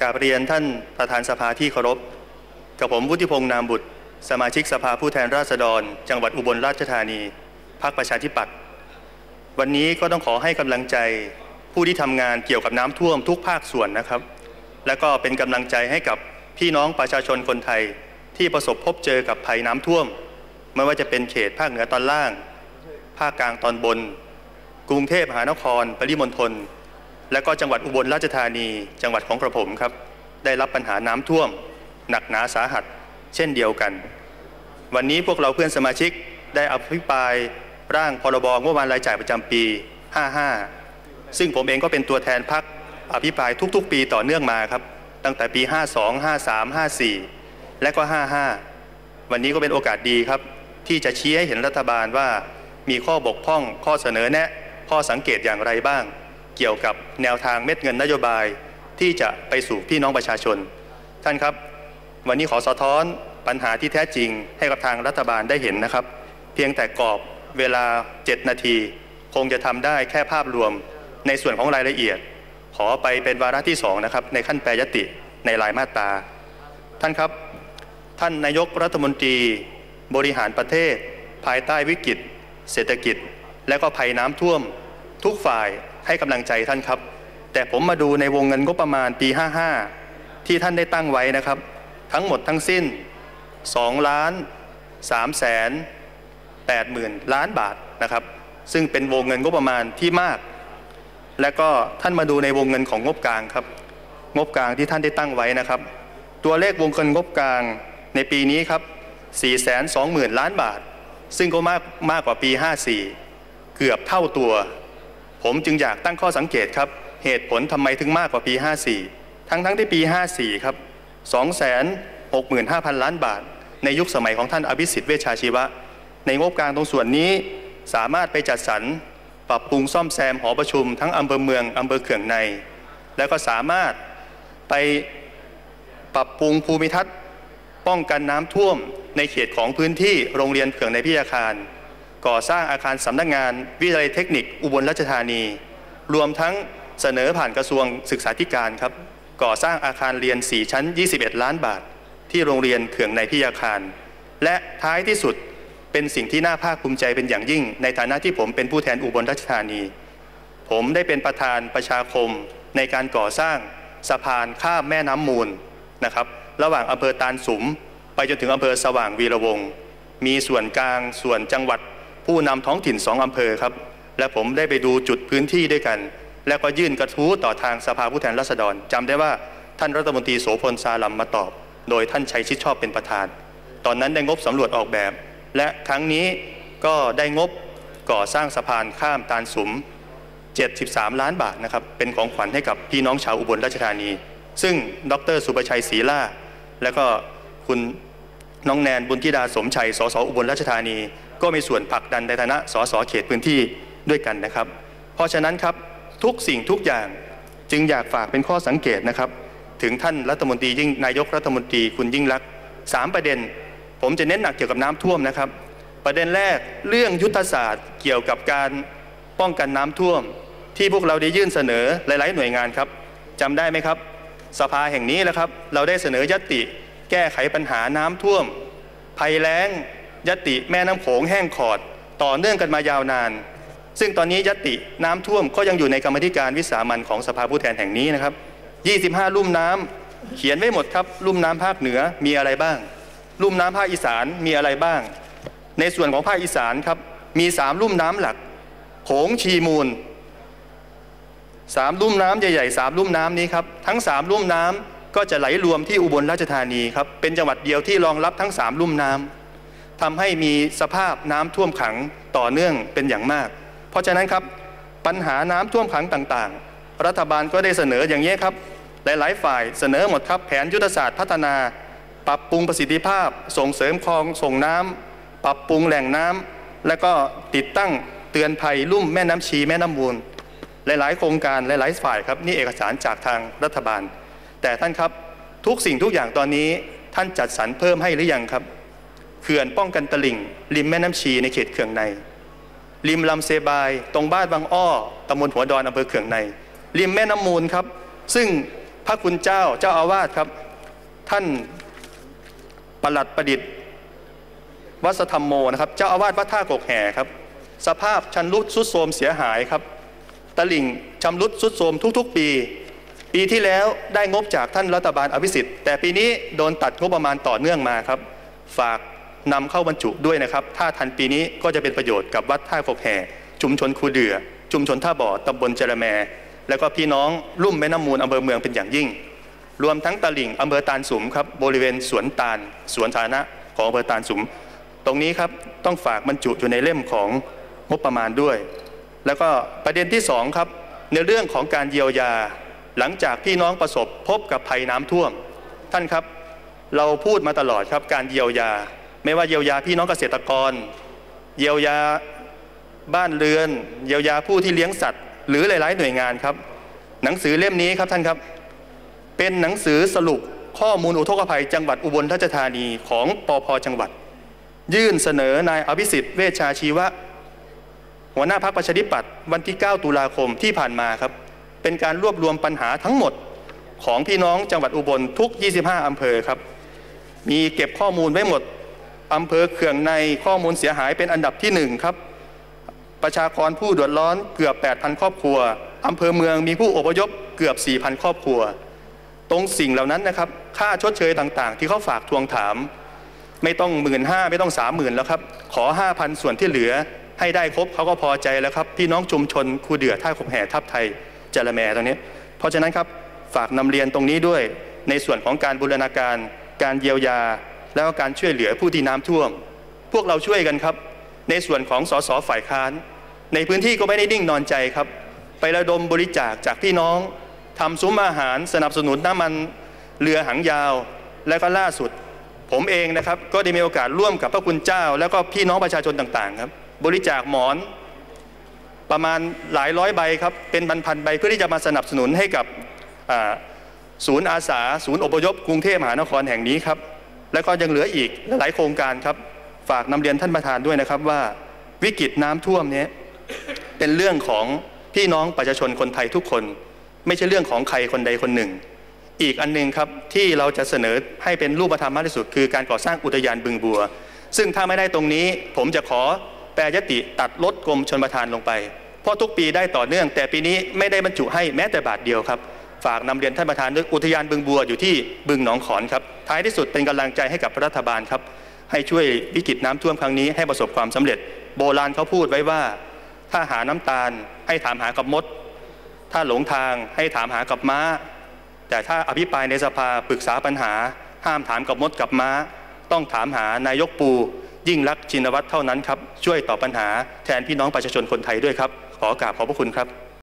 กาบเรียนท่านประธานสภาที่เคารพ กับผมวุฒิพงษ์นามบุตร สมาชิกสภาผู้แทนราษฎร จังหวัดอุบลราชธานีพรรคประชาธิปัตย์วันนี้ก็ต้องขอให้กำลังใจผู้ที่ทำงานเกี่ยวกับน้ำท่วมทุกภาคส่วนนะครับ และก็เป็นกำลังใจให้กับพี่น้องประชาชนคนไทยที่ประสบพบเจอกับภัยน้ำท่วม ไม่ว่าจะเป็นเขตภาคเหนือตอนล่าง ภาคกลางตอนบน กรุงเทพมหานคร ปริมณฑล และก็จังหวัดอุบลราชธานี จังหวัดของกระผมครับ ได้รับปัญหาน้ำท่วม หนักหนาสาหัส เช่นเดียวกัน วันนี้พวกเราเพื่อนสมาชิกได้อภิปรายร่างพรบงบประมาณรายจ่ายประจำปี 55 ซึ่งผมเองก็เป็นตัวแทนพักอภิปรายทุกๆ ปีต่อเนื่องมาครับ ตั้งแต่ปี 52 53 54 และก็ 55 วันนี้ก็เป็นโอกาสดีครับ ที่จะชี้ให้เห็นรัฐบาลว่ามีข้อบกพร่องข้อเสนอแนะ ข้อสังเกตอย่างไรบ้าง เกี่ยวกับแนวทางเม็ดเงินนโยบายที่จะไปสู่พี่น้องประชาชน ท่านครับ วันนี้ขอสะท้อนปัญหาที่แท้จริงให้กับทางรัฐบาลได้เห็นนะครับ เพียงแต่กรอบเวลา 7 นาที คงจะทำได้แค่ภาพรวม ในส่วนของรายละเอียด ขอไปเป็นวาระที่2นะครับในขั้นแปรยติในรายมาตราท่านครับ ท่านนายกรัฐมนตรีบริหารประเทศ ภายใต้วิกฤต เศรษฐกิจ และก็ภัยน้ำท่วม ทุกฝ่าย ให้กำลังใจท่านครับ แต่ผมมาดูในวงเงินงบประมาณปี 55 ที่ท่านได้ตั้งไว้นะครับ ทั้งหมดทั้งสิ้น2ล้าน3แสน8หมื่นล้านบาทนะครับ ซึ่งเป็นวงเงินงบประมาณที่มาก และก็ท่านมาดูในวงเงินของงบกลางครับ งบกลางที่ท่านได้ตั้งไว้นะครับ ตัวเลขวงเงินงบกลางในปีนี้ครับ420,000ล้านบาท ซึ่งก็มากมากกว่าปี 54 เกือบเท่าตัว ผมจึงอยากตั้งข้อสังเกตครับ เหตุผลทำไมถึงมากกว่าปี 54 ทั้งทั้งที่ปี 54 ครับ 265,000 ล้านบาท ในยุคสมัยของท่านอภิสิทธิ์เวชชาชีวะ ในงบกลางตรงส่วนนี้สามารถไปจัดสรรปรับปรุงซ่อมแซมหอประชุมทั้งอำเภอเมืองอำเภอเขื่องใน แล้วก็สามารถไปปรับปรุงภูมิทัศน์ ป้องกันน้ำท่วมในเขตของพื้นที่โรงเรียนเขื่องในพิยาคาร ก่อสร้างอาคารสำนักงานวิทยาลัยเทคนิคอุบลราชธานี รวมทั้งเสนอผ่านกระทรวงศึกษาธิการครับก่อสร้างอาคารเรียน 4 ชั้น 21 ล้านบาท ที่โรงเรียนเขื่องในพิยาคาร และท้ายที่สุดเป็นสิ่งที่น่าภาคภูมิใจเป็นอย่างยิ่ง ในฐานะที่ผมเป็นผู้แทนอุบลราชธานี ผมได้เป็นประธานประชาคมในการก่อสร้างสะพานข้ามแม่น้ำมูลนะครับระหว่างอำเภอตาลสุม ไปจนถึงอำเภอสว่างวีระวง มีส่วนกลางส่วนจังหวัด ผู้นำท้องถิ่นสองอำเภอครับ และผมได้ไปดูจุดพื้นที่ด้วยกัน และก็ยื่นกระทู้ต่อทางสภาผู้แทนราษฎรจำได้ว่าท่านรัฐมนตรีโสพลซาลัมมาตอบ โดยท่านชัยชิดชอบเป็นประธาน ตอนนั้นได้งบสำรวจออกแบบ และครั้งนี้ก็ได้งบก่อสร้างสะพานข้ามตาลสุม 73 ล้านบาทนะครับ เป็นของขวัญให้กับพี่น้องชาวอุบลราชธานี ซึ่งดรสุประชัยศรีล่า และก็คุณน้องแนนบุญธิดาสมชัย สสอุบลราชธานี ก็มีส่วนผลักดันในฐานะสสเขตพื้นที่ด้วยกันนะครับ เพราะฉะนั้นครับทุกสิ่งทุกอย่างจึงอยากฝากเป็นข้อสังเกตนะครับ ถึงท่านรัฐมนตรียิ่งนายกรัฐมนตรีคุณยิ่งรักษณ์สามประเด็น ผมจะเน้นหนักเกี่ยวกับน้ำท่วมนะครับ ประเด็นแรกเรื่องยุทธศาสตร์เกี่ยวกับการป้องกันน้ำท่วม ที่พวกเราได้ยื่นเสนอหลาย ๆ หน่วยงานครับจำได้ไหมครับ สภาแห่งนี้แหละครับ เราได้เสนอยติ แก้ไขปัญหาน้ำท่วม ภัยแล้ง ยติแม่น้ำโขงแห้งขอด ต่อเนื่องกันมายาวนาน ซึ่งตอนนี้ยติน้ำท่วมก็ยังอยู่ในกรรมธิการวิสามันของสภาผู้แทนแห่งนี้นะครับ 25 ลุ่มน้ำเขียนไว้หมดครับ ลุ่มน้ำภาคเหนือมีอะไรบ้าง ลุ่มน้ำภาคอีสานมีอะไรบ้าง ในส่วนของภาคอีสานครับมี3ลุ่มน้ำหลักโขงชีมูลสามลุ่มน้ำใหญ่ๆสามลุ่มน้ำนี้ครับทั้งสามลุ่มน้ำก็จะไหลรวมที่อุบลราชธานีครับเป็นจังหวัดเดียวที่รองรับทั้งสามลุ่มน้ำ ทำให้มีสภาพน้ำท่วมขังต่อเนื่องเป็นอย่างมาก เพราะฉะนั้นครับปัญหาน้ำท่วมขังต่างๆ รัฐบาลก็ได้เสนออย่างนี้ครับ หลายๆ ฝ่ายเสนอหมดครับ แผนยุทธศาสตร์พัฒนา ปรับปรุงประสิทธิภาพ ส่งเสริมคลองส่งน้ำปรับปรุงแหล่งน้ำและก็ติดตั้งเตือนภัยลุ่มแม่น้ำชีแม่น้ำมูล หลายๆ โครงการหลายๆฝ่ายครับนี่เอกสารจากทางรัฐบาล แต่ท่านครับทุกสิ่งทุกอย่างตอนนี้ท่านจัดสรรเพิ่มให้หรือยังครับ ขื่อนป้องกันตลิ่ง ริมแม่น้ำชีในเขตเขื่องใน ริมลำเซบาย ตรงบ้านบางอ้อตำบลหัวดอนอำเภอเขื่องใน ริมแม่น้ำมูลครับ ซึ่งพระคุณเจ้าเจ้าอาวาสครับ ท่านประหลัดประดิษฐ์วัดธรรมโมนะครับ เจ้าอาวาสวัดท่ากกแห่ครับ สภาพชันรุดสุดโทรมเสียหายครับ ตลิ่งชำรุดสุดโทรมทุก ๆ ปี ปีที่แล้วได้งบจากท่านรัฐบาลอภิสิทธิ์แต่ปีนี้โดนตัดงบประมาณต่อเนื่องมาครับ ฝาก นำเข้าบรรจุด้วยนะครับ ถ้าทันปีนี้ก็จะเป็นประโยชน์กับวัดท่ากกแห่ชุมชนคูเดือ ชุมชนท่าบ่อตำบลเจรแม และก็พี่น้องลุ่มแม่น้ำมูลอำเภอเมืองเป็นอย่างยิ่ง รวมทั้งตลิ่งอำเภอตาลสุมครับบริเวณสวนตาลสวนสาธารณะของอำเภอตาลสุม ตรงนี้ครับต้องฝากบรรจุอยู่ในเล่มของงบประมาณด้วย แล้วก็ประเด็นที่สองครับในเรื่องของการเยียวยาหลังจากพี่น้องประสบพบกับภัยน้ำท่วม ท่านครับเราพูดมาตลอดครับการเยียวยา ไม่ว่าเยียวยาพี่น้องเกษตรกร เยียวยาบ้านเรือน เยียวยาผู้ที่เลี้ยงสัตว์ หรือหลาย ๆ หน่วยงานครับ หนังสือเล่มนี้ครับท่านครับ เป็นหนังสือสรุปข้อมูลอุทกภัยจังหวัดอุบลราชธานีของปพจังหวัด ยื่นเสนอนายอภิสิทธิ์เวชชาชีวะ หัวหน้าพรรคประชาธิปัตย์วันที่ 9 ตุลาคมที่ผ่านมาครับ เป็นการรวบรวมปัญหาทั้งหมดของพี่น้องจังหวัดอุบลทุก 25 อำเภอครับ มีเก็บข้อมูลไว้หมด อำเภอเขื่องในข้อมูลเสียหายเป็นอันดับที่หนึ่งครับ ประชากรผู้เดือดร้อนเกือบ 8,000 ครอบครัวอำเภอเมืองมีผู้อพยพเกือบ 4,000 ครอบครัว ตรงสิ่งเหล่านั้นนะครับ ค่าชดเชยต่างๆ ที่เขาฝากทวงถาม ไม่ต้องหมื่นห้าไม่ต้องสามหมื่นแล้วครับ ขอห้าพันส่วนที่เหลือให้ได้ครบเขาก็พอใจแล้วครับ พี่น้องชุมชนคูเดือท่าขบแห่ทับไทยจระแมตรงนี้ เพราะฉะนั้นครับฝากนำเรียนตรงนี้ด้วยในส่วนของการบูรณาการการเยียวยา แล้วก็การช่วยเหลือผู้ที่น้ำท่วม พวกเราช่วยกันครับ ในส่วนของสสฝ่ายค้าน ในพื้นที่ก็ไม่ได้นิ่งนอนใจครับ ไประดมบริจาคจากพี่น้องทำซุ้มอาหารสนับสนุนน้ำมันเรือหางยาว และก็ล่าสุด ผมเองนะครับก็ได้มีโอกาสร่วมกับพระคุณเจ้า แล้วก็พี่น้องประชาชนต่างๆครับ บริจาคหมอนประมาณหลายร้อยใบครับ เป็นพันๆใบเพื่อที่จะมาสนับสนุนให้กับศูนย์อาสา ศูนย์อพยพกรุงเทพมหานครแห่งนี้ครับ แล้วก็ยังเหลืออีกหลายโครงการครับ ฝากนำเรียนท่านประธานด้วยนะครับว่า วิกฤตน้ำท่วมนี้เป็นเรื่องของพี่น้องประชาชนคนไทยทุกคน ไม่ใช่เรื่องของใครคนใดคนหนึ่ง อีกอันหนึงครับที่เราจะเสนอให้เป็นรูปธรรมมากที่สุด คือการก่อสร้างอุทยานบึงบัว ซึ่งถ้าไม่ได้ตรงนี้ ผมจะขอแปรยติตัดลดกรมชนประทานลงไป เพราะทุกปีได้ต่อเนื่อง แต่ปีนี้ไม่ได้บรรจุให้แม้แต่บาทเดียวครับ ฝากนำเรียนท่านประธานด้วยอุทยานบึงบัวอยู่ที่บึงหนองขอนครับท้ายที่สุดเป็นกำลังใจให้กับรัฐบาลครับ ให้ช่วยวิกฤตน้ำท่วมครั้งนี้ให้ประสบความสำเร็จ โบราณเขาพูดไว้ว่า ถ้าหาน้ำตาล ให้ถามหากับมด ถ้าหลงทางให้ถามหากับม้า แต่ถ้าอภิปรายในสภาปรึกษาปัญหา ห้ามถามกับมดกับม้า ต้องถามหานายกปู ยิ่งรักชินวัตรเท่านั้นครับช่วยตอบปัญหาแทนพี่น้องประชาชนคนไทยด้วยครับ ขอกราบขอบพระคุณครับ